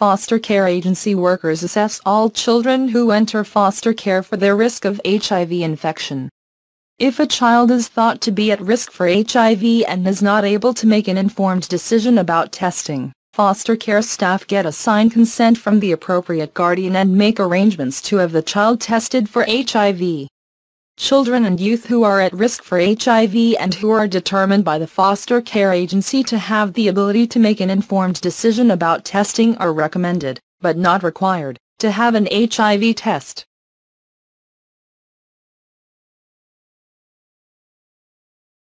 Foster care agency workers assess all children who enter foster care for their risk of HIV infection. If a child is thought to be at risk for HIV and is not able to make an informed decision about testing, foster care staff get a signed consent from the appropriate guardian and make arrangements to have the child tested for HIV. Children and youth who are at risk for HIV and who are determined by the foster care agency to have the ability to make an informed decision about testing are recommended, but not required, to have an HIV test.